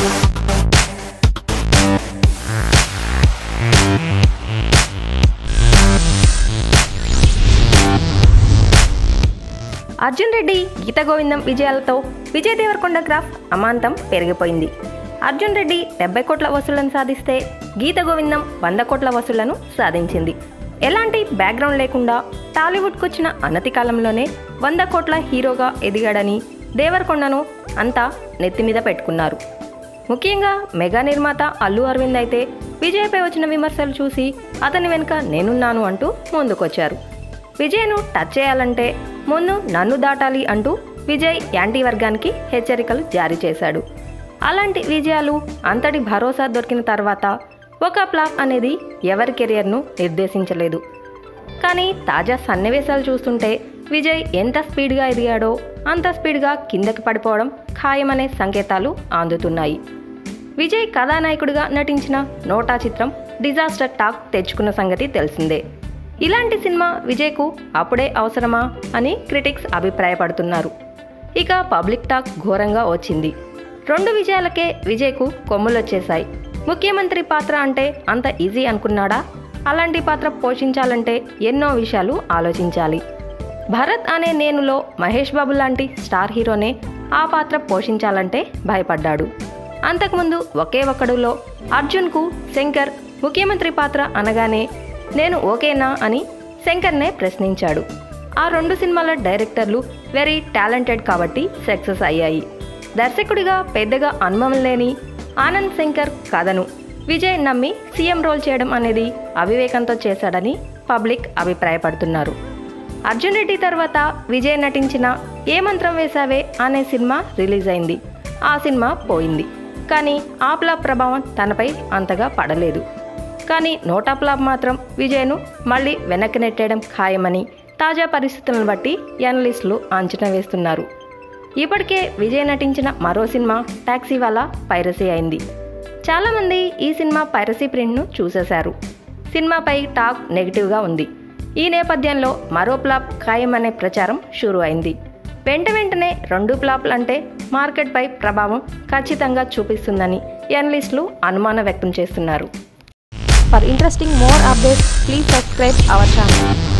అర్జున్ రెడ్డి గీత గోవిందం విజయాలతో విజయ్ దేవరకొండ గ్రాఫ్ అమాంతం పెరిగిపోయింది. అర్జున్ రెడ్డి డెబ్బై కోట్ల వసూళ్ళను సాధిస్తే గీత గోవిందం వంద కోట్ల వసూళ్ళను సాధించింది. ఎలాంటి బ్యాక్గ్రౌండ్ లేకుండా టాలీవుడ్కు వచ్చిన అనతి కాలంలోనే వంద కోట్ల హీరోగా ఎదిగాడని దేవరకొండను అంతా నెత్తిమీద పెట్టుకున్నారు. ముఖ్యంగా మెగా నిర్మాత అల్లు అరవింద్ అయితే విజయ్పై వచ్చిన విమర్శలు చూసి అతని వెనుక నేనున్నాను అంటూ ముందుకొచ్చారు. విజయ్ను టచ్ చేయాలంటే ముందు నన్ను దాటాలి అంటూ విజయ్ యాంటీ వర్గానికి హెచ్చరికలు జారీ చేశాడు. అలాంటి విజయాలు అంతటి భరోసా దొరికిన తర్వాత ఒక ఫ్లాప్ అనేది ఎవరి కెరియర్ను నిర్దేశించలేదు. కానీ తాజా సన్నివేశాలు చూస్తుంటే విజయ్ ఎంత స్పీడ్గా ఎదిగాడో అంత స్పీడ్గా కిందకి పడిపోవడం ఖాయమనే సంకేతాలు అందుతున్నాయి. విజయ్ కథానాయకుడిగా నటించిన నోటా చిత్రం డిజాస్టర్ టాక్ తెచ్చుకున్న సంగతి తెలిసిందే. ఇలాంటి సినిమా విజయ్కు అప్పుడే అవసరమా అని క్రిటిక్స్ అభిప్రాయపడుతున్నారు. ఇక పబ్లిక్ టాక్ ఘోరంగా వచ్చింది. రెండు విజయాలకే విజయ్కు కొమ్ములొచ్చేశాయి. ముఖ్యమంత్రి పాత్ర అంటే అంత ఈజీ అనుకున్నాడా? అలాంటి పాత్ర పోషించాలంటే ఎన్నో విషయాలు ఆలోచించాలి. భరత్ అనే నేనులో మహేష్ బాబు లాంటి స్టార్ హీరోనే ఆ పాత్ర పోషించాలంటే భయపడ్డాడు. అంతకుముందు ఒకే ఒక్కడులో అర్జున్కు శంకర్ ముఖ్యమంత్రి పాత్ర అనగానే నేను ఓకేనా అని శంకర్నే ప్రశ్నించాడు. ఆ రెండు సినిమాల డైరెక్టర్లు వెరీ టాలెంటెడ్ కాబట్టి సక్సెస్ అయ్యాయి. దర్శకుడిగా పెద్దగా అనుభవం లేని ఆనంద్ శంకర్ కథను విజయ్ నమ్మి సీఎం రోల్ చేయడం అనేది అవివేకంతో చేశాడని పబ్లిక్ అభిప్రాయపడుతున్నారు. అర్జున్ రెడ్డి తర్వాత విజయ్ నటించిన ఏ మంత్రం వేశావే అనే సినిమా రిలీజ్ అయింది. ఆ సినిమా పోయింది. కానీ ఆ ప్లాప్ ప్రభావం తనపై అంతగా పడలేదు. కానీ నోటా ప్లాప్ మాత్రం విజయ్ను మళ్ళీ వెనక్కి నెట్టేయడం ఖాయమని తాజా పరిస్థితులను బట్టి ఎనలిస్టులు అంచనా వేస్తున్నారు. ఇప్పటికే విజయ్ నటించిన మరో సినిమా టాక్సీ వల్ల పైరసీ అయింది. చాలామంది ఈ సినిమా పైరసీ ప్రింట్ను చూసేశారు. సినిమాపై టాక్ నెగిటివ్గా ఉంది. ఈ నేపథ్యంలో మరో ప్లాప్ ఖాయమనే ప్రచారం షురు అయింది. వెంట వెంటనే రెండు ఫ్లాప్లు అంటే మార్కెట్పై ప్రభావం ఖచ్చితంగా చూపిస్తుందని ఎనలిస్టులు అనుమానం వ్యక్తం చేస్తున్నారు. For interesting more updates please subscribe our channel